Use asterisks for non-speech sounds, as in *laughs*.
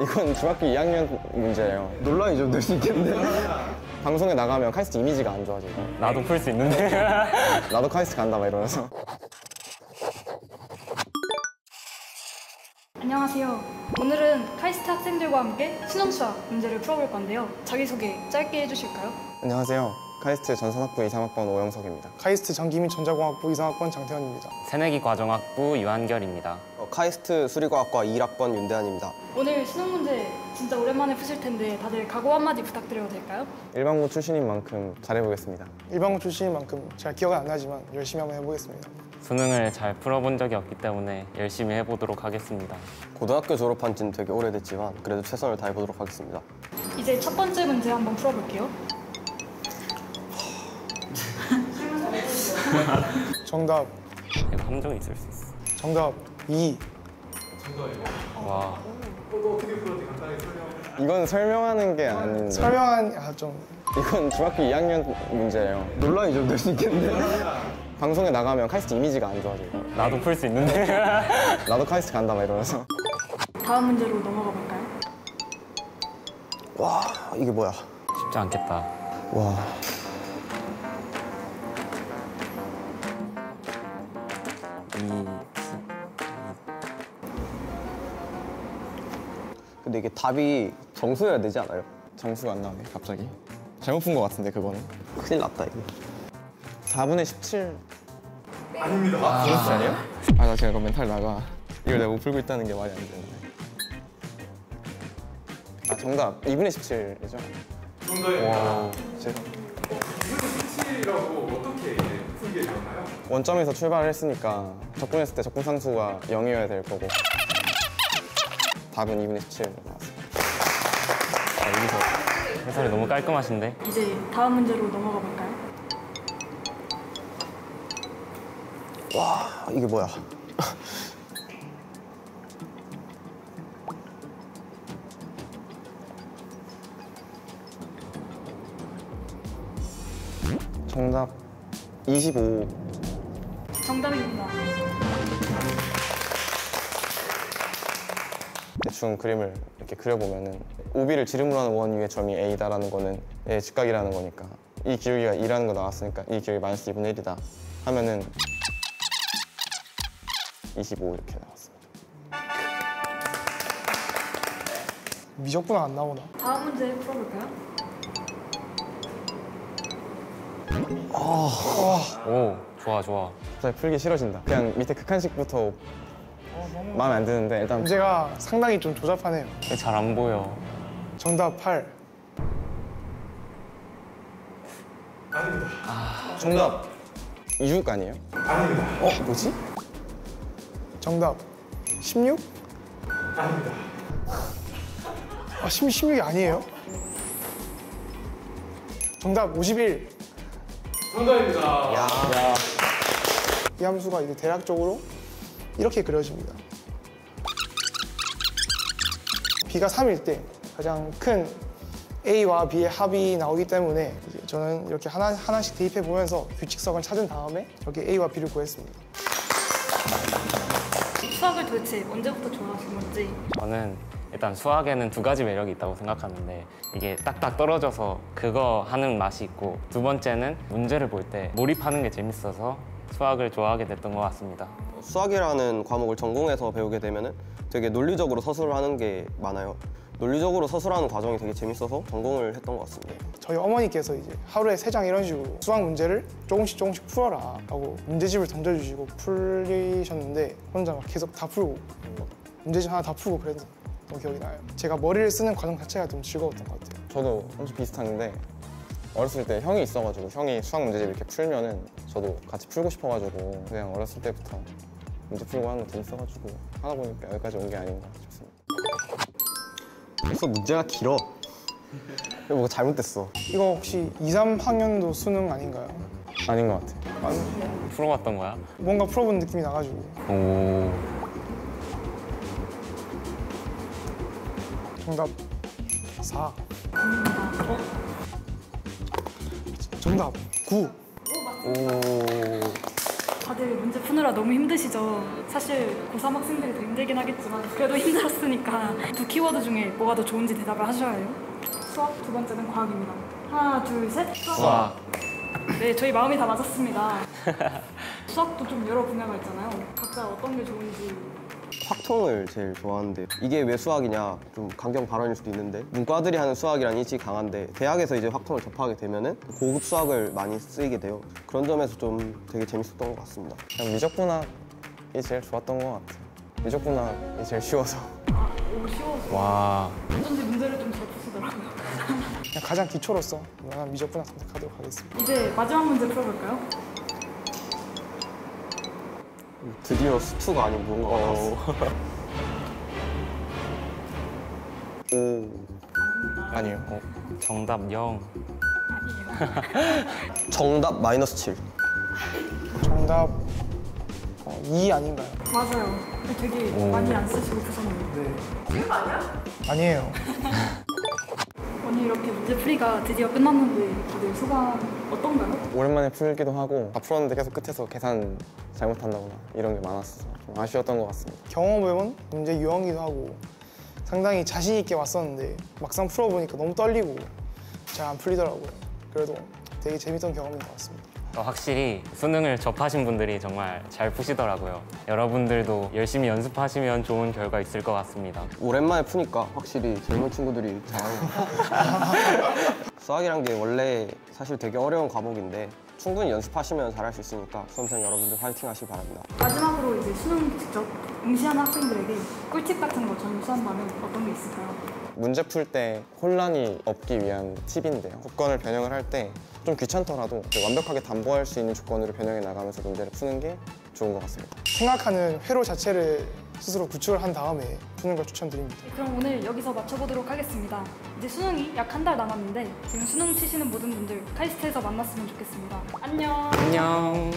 이건 중학교 2학년 문제예요. 논란이 좀 될 수 있겠는데. *laughs* 방송에 나가면 카이스트 이미지가 안 좋아지고 나도 풀 수 있는데. *laughs* 나도 카이스트 간다 막 이러면서 안녕하세요. 오늘은 카이스트 학생들과 함께 수능 수학 문제를 풀어볼 건데요. 자기소개 짧게 해주실까요? 안녕하세요. 카이스트 전산학부 23학번 오영석입니다. 카이스트 전기 및 전자공학부 이삼학번 장태현입니다. 새내기 과정학부 유한결입니다. 어, 카이스트 수리과학과 2학번 윤대한입니다. 오늘 수능 문제 진짜 오랜만에 푸실 텐데 다들 각오 한마디 부탁드려도 될까요? 일반고 출신인 만큼 잘해보겠습니다. 일반고 출신인 만큼 잘 기억은 안 나지만 열심히 한번 해보겠습니다. 수능을 잘 풀어본 적이 없기 때문에 열심히 해보도록 하겠습니다. 고등학교 졸업한 지는 되게 오래됐지만 그래도 최선을 다해보도록 하겠습니다. 이제 첫 번째 문제 한번 풀어볼게요. *laughs* 정답, 이거 함정이 있을 수 있어. 정답 2. 와. 이건 설명하는 게 아닌데 설명한 아, 좀 이건 중학교 2학년 문제예요. 논란이 좀 될 수 있겠는데. *laughs* 방송에 나가면 카이스트 이미지가 안 좋아지고 나도 풀 수 있는데. *laughs* 나도 카이스트 간다 막 이러면서 다음 문제로 넘어가 볼까요? 와 이게 뭐야? 쉽지 않겠다. 와 근데 이게 답이 정수여야 되지 않아요? 점수가 안 나오네 갑자기. 잘못 푼 것 같은데 그거는. 큰일 났다 이거. 4분의 17. 아닙니다. 아, 진짜요? 아, 나 지금 이거 멘탈 나가. 이걸 내가 못 풀고 있다는 게 말이 안 되는데. 아, 정답. 2분의 17이죠? 와. 죄송. 원점에서 출발을 했으니까 적분했을 때 적분 상수가 0이어야 될 거고 답은 2분의 17 나왔습니다. 아, 여기서 해설이 너무 깔끔하신데? 이제 다음 문제로 넘어가 볼까요? 와 이게 뭐야? *laughs* 정답 25. 정답입니다. 대충 그림을 이렇게 그려보면은 오비를 지름으로 하는 원 위의 점이 a다라는 거는 얘의 직각이라는 거니까 이 기울기가 2라는 거 나왔으니까 이 기울기 마이너스 2분의 1이다 하면은 25 이렇게 나왔습니다. 미적분 안 나오나? 다음 문제 풀어볼까요? 오, 좋아, 좋아. 갑자기 풀기 싫어진다. 그냥 밑에 극한식부터 마음에 안 드는데 일단 문제가 상당히 좀 조잡하네요. 잘 안 보여. 정답 8. 정답 6 아니에요? 아닙니다. 어 뭐지? 정답 16? 아닙니다. 아, 16, 16이 아니에요? 정답 51. 이 함수가 이제 대략적으로 이렇게 그려집니다. b가 3일 때 가장 큰 a와 b의 합이 나오기 때문에 이제 저는 이렇게 하나, 하나씩 대입해 보면서 규칙성을 찾은 다음에 여기 a와 b를 구했습니다. 수학을 도대체 언제부터 좋아하신 건지 저는 일단 수학에는 두 가지 매력이 있다고 생각하는데 이게 딱딱 떨어져서 그거 하는 맛이 있고 두 번째는 문제를 볼 때 몰입하는 게 재밌어서 수학을 좋아하게 됐던 것 같습니다. 수학이라는 과목을 전공해서 배우게 되면은 되게 논리적으로 서술을 하는 게 많아요. 논리적으로 서술하는 과정이 되게 재밌어서 전공을 했던 것 같습니다. 저희 어머니께서 이제 하루에 세 장 이런 식으로 수학 문제를 조금씩 조금씩 풀어라 라고 문제집을 던져주시고 풀리셨는데 혼자 막 계속 다 풀고 막 문제집 하나 다 풀고 그랬던 기억이 나요. 제가 머리를 쓰는 과정 자체가 좀 즐거웠던 것 같아요. 저도 엄청 비슷한데 어렸을 때 형이 있어가지고 형이 수학 문제집 이렇게 풀면은 저도 같이 풀고 싶어가지고 그냥 어렸을 때부터 문제 풀고 하는 거 재밌어가지고 하다 보니까 여기까지 온 게 아닌가 싶습니다. 벌써 문제가 길어. 이거 뭐가 잘못됐어. 이거 혹시 2, 3학년도 수능 아닌가요? 아닌 것 같아요. 풀어봤던 거야? 뭔가 풀어본 느낌이 나가지고 오. 정답 4 정답 9 다들 문제 푸느라 너무 힘드시죠? 사실 고3 학생들이 더 힘들긴 하겠지만 그래도 힘들었으니까 두 키워드 중에 뭐가 더 좋은지 대답을 하셔야 해요. 수학, 두 번째는 과학입니다. 하나, 둘, 셋. 수학. 네, 저희 마음이 다 맞았습니다. *laughs* 수학도 좀 여러 분야가 있잖아요. 각자 어떤 게 좋은지 확통을 제일 좋아하는데 이게 왜 수학이냐 좀 강경 발언일 수도 있는데 문과들이 하는 수학이란 인식이 강한데 대학에서 이제 확통을 접하게 되면은 고급 수학을 많이 쓰이게 돼요. 그런 점에서 좀 되게 재밌었던 것 같습니다. 그냥 미적분학이 제일 좋았던 것 같아요. 미적분학이 제일 쉬워서. 아, 너무 쉬워서 와. 어쩐지 문제를 좀 잘 푸시더라고요. 그냥 가장 기초로서 미적분학 선택하도록 하겠습니다. 이제 마지막 문제 풀어볼까요? 드디어 수투가 아닌 무언가가 나왔어. 오. 아니에요. 어. 정답 0. *laughs* 정답 마이너스 7. 정답 어, 2 아닌가요? 맞아요. 되게 많이 안 쓰시고 푸셨네요. 네. 아니에요. *laughs* 오늘 이렇게 문제풀이가 드디어 끝났는데 다들 소감 어떤가요? 오랜만에 풀기도 하고 다 풀었는데 계속 끝에서 계산 잘못한다거나 이런 게 많았어서 좀 아쉬웠던 것 같습니다. 경험해본 문제 유형이기도 하고 상당히 자신 있게 왔었는데 막상 풀어보니까 너무 떨리고 잘 안 풀리더라고요. 그래도 되게 재밌던 경험인 것 같습니다. 어, 확실히 수능을 접하신 분들이 정말 잘 푸시더라고요. 여러분들도 열심히 연습하시면 좋은 결과 있을 것 같습니다. 오랜만에 푸니까 확실히 젊은 친구들이 잘하는 것 같아요. 수학이란 게 원래 사실 되게 어려운 과목인데 충분히 연습하시면 잘할 수 있으니까 수험생 여러분들 화이팅 하시기 바랍니다. 마지막으로 이제 수능 직접 응시하는 학생들에게 꿀팁 같은 거 전수 한다면 어떤 게 있을까요? 문제 풀 때 혼란이 없기 위한 팁인데요. 조건을 변형을 할 때 좀 귀찮더라도 완벽하게 담보할 수 있는 조건으로 변형해 나가면서 문제를 푸는 게 좋은 것 같습니다. 생각하는 회로 자체를 스스로 구축을 한 다음에 푸는 걸 추천드립니다. 네, 그럼 오늘 여기서 마쳐보도록 하겠습니다. 이제 수능이 약 한 달 남았는데 지금 수능 치시는 모든 분들 카이스트에서 만났으면 좋겠습니다. 안녕. 안녕.